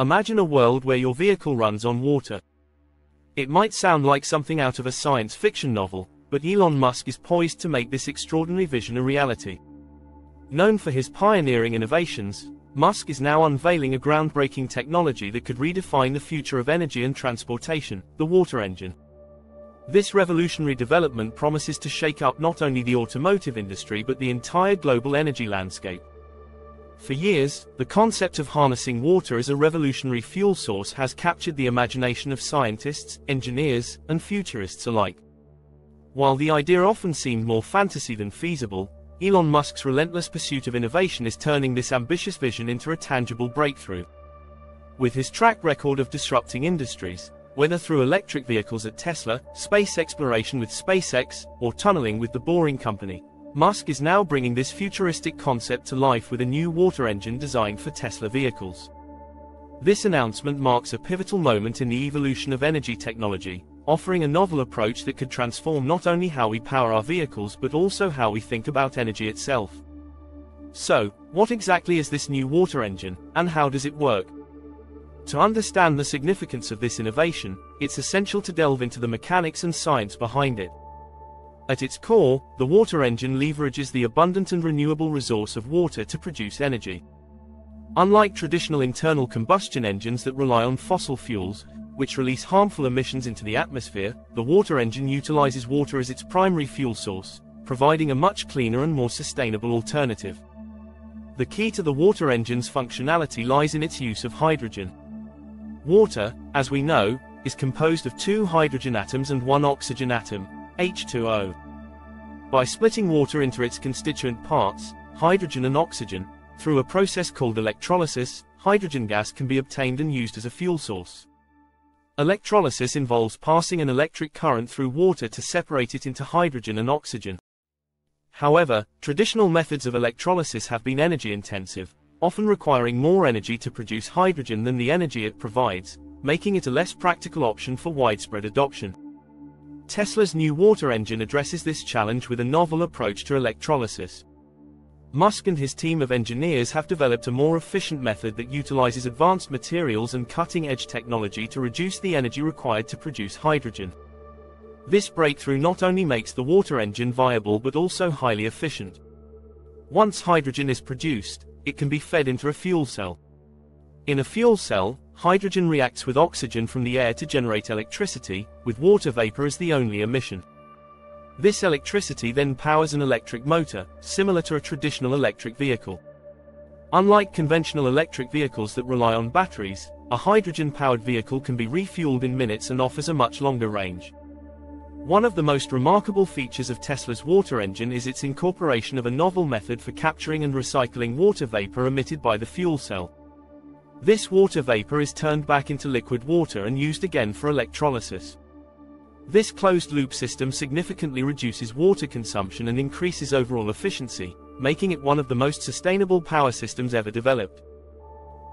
Imagine a world where your vehicle runs on water. It might sound like something out of a science fiction novel, but Elon Musk is poised to make this extraordinary vision a reality. Known for his pioneering innovations, Musk is now unveiling a groundbreaking technology that could redefine the future of energy and transportation, the water engine. This revolutionary development promises to shake up not only the automotive industry but the entire global energy landscape. For years, the concept of harnessing water as a revolutionary fuel source has captured the imagination of scientists, engineers, and futurists alike. While the idea often seemed more fantasy than feasible, Elon Musk's relentless pursuit of innovation is turning this ambitious vision into a tangible breakthrough. With his track record of disrupting industries, whether through electric vehicles at Tesla, space exploration with SpaceX, or tunneling with the Boring Company, Musk is now bringing this futuristic concept to life with a new water engine designed for Tesla vehicles. This announcement marks a pivotal moment in the evolution of energy technology, offering a novel approach that could transform not only how we power our vehicles but also how we think about energy itself. So, what exactly is this new water engine, and how does it work? To understand the significance of this innovation, it's essential to delve into the mechanics and science behind it. At its core, the water engine leverages the abundant and renewable resource of water to produce energy. Unlike traditional internal combustion engines that rely on fossil fuels, which release harmful emissions into the atmosphere, the water engine utilizes water as its primary fuel source, providing a much cleaner and more sustainable alternative. The key to the water engine's functionality lies in its use of hydrogen. Water, as we know, is composed of two hydrogen atoms and one oxygen atom, H2O. By splitting water into its constituent parts, hydrogen and oxygen, through a process called electrolysis, hydrogen gas can be obtained and used as a fuel source. Electrolysis involves passing an electric current through water to separate it into hydrogen and oxygen. However, traditional methods of electrolysis have been energy intensive, often requiring more energy to produce hydrogen than the energy it provides, making it a less practical option for widespread adoption. Tesla's new water engine addresses this challenge with a novel approach to electrolysis. Musk and his team of engineers have developed a more efficient method that utilizes advanced materials and cutting-edge technology to reduce the energy required to produce hydrogen. This breakthrough not only makes the water engine viable but also highly efficient. Once hydrogen is produced, it can be fed into a fuel cell. In a fuel cell, hydrogen reacts with oxygen from the air to generate electricity, with water vapor as the only emission. This electricity then powers an electric motor, similar to a traditional electric vehicle. Unlike conventional electric vehicles that rely on batteries, a hydrogen-powered vehicle can be refueled in minutes and offers a much longer range. One of the most remarkable features of Tesla's water engine is its incorporation of a novel method for capturing and recycling water vapor emitted by the fuel cell. This water vapor is turned back into liquid water and used again for electrolysis. This closed-loop system significantly reduces water consumption and increases overall efficiency, making it one of the most sustainable power systems ever developed.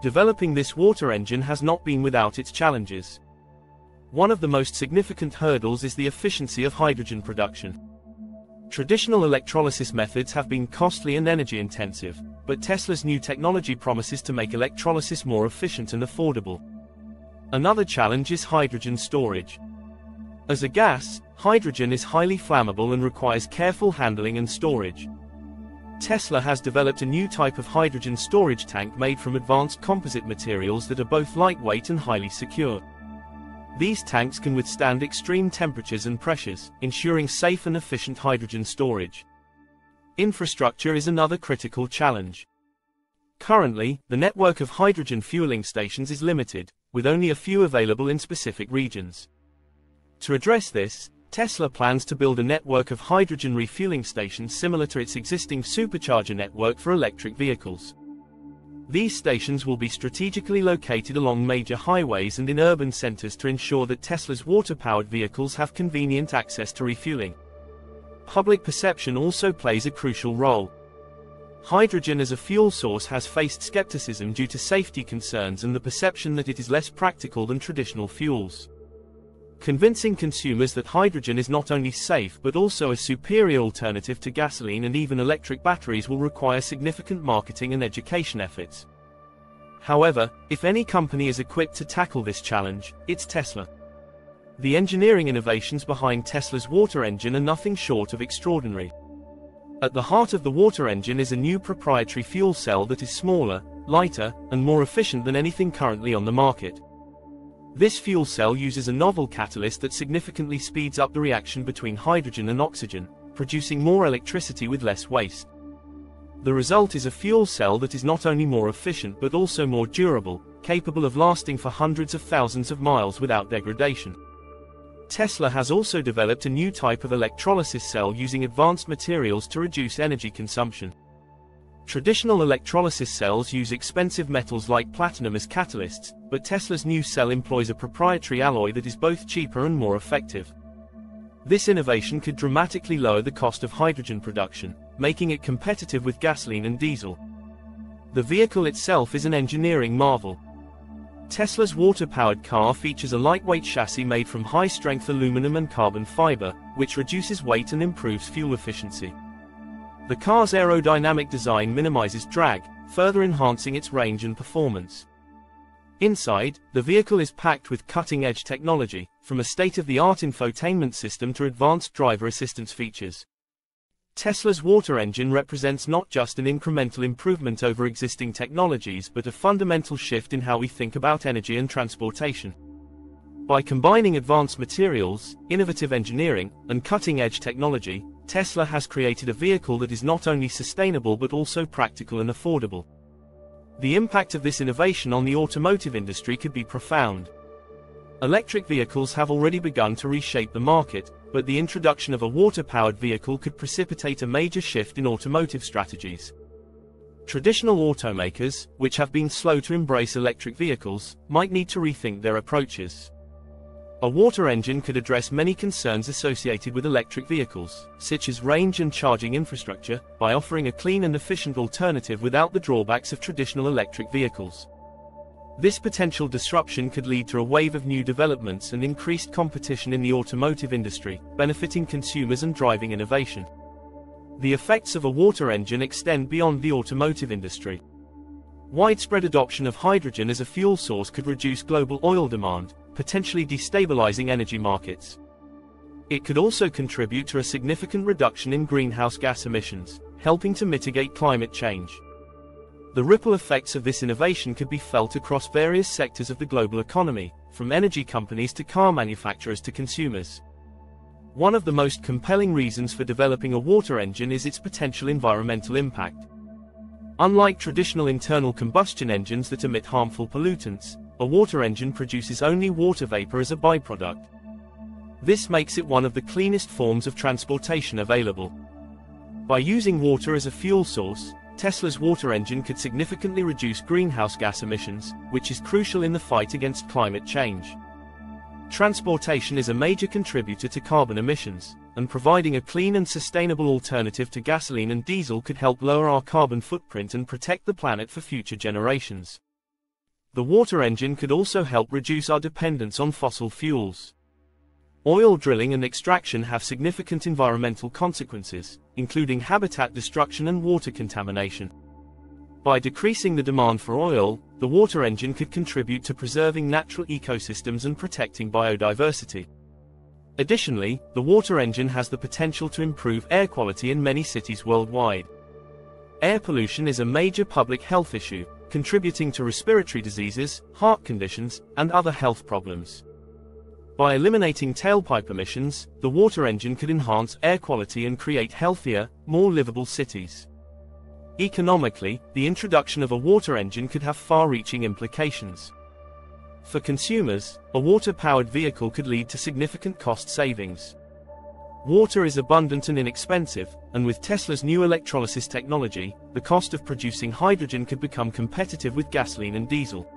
Developing this water engine has not been without its challenges. One of the most significant hurdles is the efficiency of hydrogen production. Traditional electrolysis methods have been costly and energy intensive, but Tesla's new technology promises to make electrolysis more efficient and affordable. Another challenge is hydrogen storage. As a gas, hydrogen is highly flammable and requires careful handling and storage. Tesla has developed a new type of hydrogen storage tank made from advanced composite materials that are both lightweight and highly secure. These tanks can withstand extreme temperatures and pressures, ensuring safe and efficient hydrogen storage. Infrastructure is another critical challenge. Currently, the network of hydrogen fueling stations is limited, with only a few available in specific regions. To address this, Tesla plans to build a network of hydrogen refueling stations similar to its existing supercharger network for electric vehicles. These stations will be strategically located along major highways and in urban centers to ensure that Tesla's water-powered vehicles have convenient access to refueling. Public perception also plays a crucial role. Hydrogen as a fuel source has faced skepticism due to safety concerns and the perception that it is less practical than traditional fuels. Convincing consumers that hydrogen is not only safe but also a superior alternative to gasoline and even electric batteries will require significant marketing and education efforts. However, if any company is equipped to tackle this challenge, it's Tesla. The engineering innovations behind Tesla's water engine are nothing short of extraordinary. At the heart of the water engine is a new proprietary fuel cell that is smaller, lighter, and more efficient than anything currently on the market. This fuel cell uses a novel catalyst that significantly speeds up the reaction between hydrogen and oxygen, producing more electricity with less waste. The result is a fuel cell that is not only more efficient but also more durable, capable of lasting for hundreds of thousands of miles without degradation. Tesla has also developed a new type of electrolysis cell using advanced materials to reduce energy consumption. Traditional electrolysis cells use expensive metals like platinum as catalysts, but Tesla's new cell employs a proprietary alloy that is both cheaper and more effective. This innovation could dramatically lower the cost of hydrogen production, making it competitive with gasoline and diesel. The vehicle itself is an engineering marvel. Tesla's water-powered car features a lightweight chassis made from high-strength aluminum and carbon fiber, which reduces weight and improves fuel efficiency. The car's aerodynamic design minimizes drag, further enhancing its range and performance. Inside, the vehicle is packed with cutting-edge technology, from a state-of-the-art infotainment system to advanced driver assistance features. Tesla's water engine represents not just an incremental improvement over existing technologies but a fundamental shift in how we think about energy and transportation. By combining advanced materials, innovative engineering, and cutting-edge technology, Tesla has created a vehicle that is not only sustainable but also practical and affordable. The impact of this innovation on the automotive industry could be profound. Electric vehicles have already begun to reshape the market, but the introduction of a water-powered vehicle could precipitate a major shift in automotive strategies. Traditional automakers, which have been slow to embrace electric vehicles, might need to rethink their approaches. A water engine could address many concerns associated with electric vehicles, such as range and charging infrastructure, by offering a clean and efficient alternative without the drawbacks of traditional electric vehicles. This potential disruption could lead to a wave of new developments and increased competition in the automotive industry, benefiting consumers and driving innovation. The effects of a water engine extend beyond the automotive industry. Widespread adoption of hydrogen as a fuel source could reduce global oil demand, potentially destabilizing energy markets. It could also contribute to a significant reduction in greenhouse gas emissions, helping to mitigate climate change. The ripple effects of this innovation could be felt across various sectors of the global economy, from energy companies to car manufacturers to consumers. One of the most compelling reasons for developing a water engine is its potential environmental impact. Unlike traditional internal combustion engines that emit harmful pollutants, a water engine produces only water vapor as a byproduct. This makes it one of the cleanest forms of transportation available. By using water as a fuel source, Tesla's water engine could significantly reduce greenhouse gas emissions, which is crucial in the fight against climate change. Transportation is a major contributor to carbon emissions, and providing a clean and sustainable alternative to gasoline and diesel could help lower our carbon footprint and protect the planet for future generations. The water engine could also help reduce our dependence on fossil fuels. Oil drilling and extraction have significant environmental consequences, including habitat destruction and water contamination. By decreasing the demand for oil, the water engine could contribute to preserving natural ecosystems and protecting biodiversity. Additionally, the water engine has the potential to improve air quality in many cities worldwide. Air pollution is a major public health issue, contributing to respiratory diseases, heart conditions, and other health problems. By eliminating tailpipe emissions, the water engine could enhance air quality and create healthier, more livable cities. Economically, the introduction of a water engine could have far-reaching implications. For consumers, a water-powered vehicle could lead to significant cost savings. Water is abundant and inexpensive, and with Tesla's new electrolysis technology, the cost of producing hydrogen could become competitive with gasoline and diesel.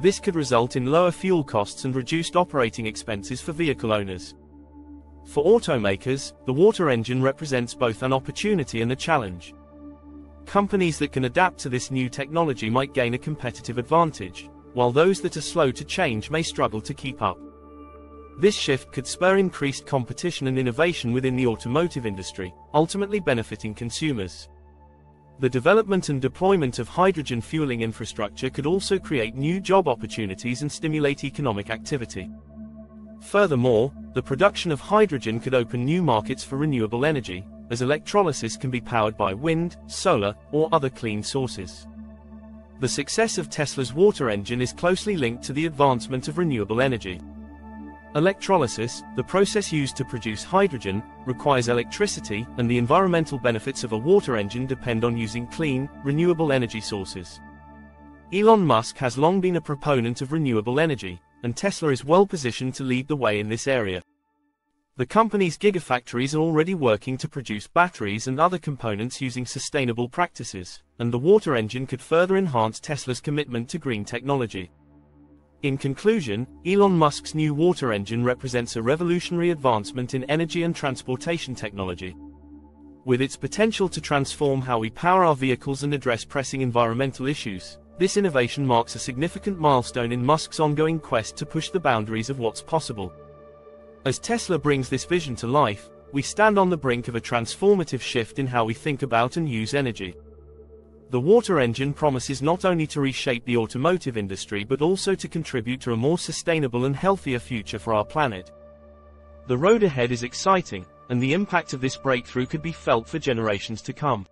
This could result in lower fuel costs and reduced operating expenses for vehicle owners. For automakers, the water engine represents both an opportunity and a challenge. Companies that can adapt to this new technology might gain a competitive advantage, while those that are slow to change may struggle to keep up. This shift could spur increased competition and innovation within the automotive industry, ultimately benefiting consumers. The development and deployment of hydrogen fueling infrastructure could also create new job opportunities and stimulate economic activity. Furthermore, the production of hydrogen could open new markets for renewable energy, as electrolysis can be powered by wind, solar, or other clean sources. The success of Tesla's water engine is closely linked to the advancement of renewable energy. Electrolysis, the process used to produce hydrogen, requires electricity, and the environmental benefits of a water engine depend on using clean, renewable energy sources. Elon Musk has long been a proponent of renewable energy, and Tesla is well positioned to lead the way in this area. The company's gigafactories are already working to produce batteries and other components using sustainable practices, and the water engine could further enhance Tesla's commitment to green technology. In conclusion, Elon Musk's new water engine represents a revolutionary advancement in energy and transportation technology. With its potential to transform how we power our vehicles and address pressing environmental issues, this innovation marks a significant milestone in Musk's ongoing quest to push the boundaries of what's possible. As Tesla brings this vision to life, we stand on the brink of a transformative shift in how we think about and use energy. The water engine promises not only to reshape the automotive industry but also to contribute to a more sustainable and healthier future for our planet. The road ahead is exciting, and the impact of this breakthrough could be felt for generations to come.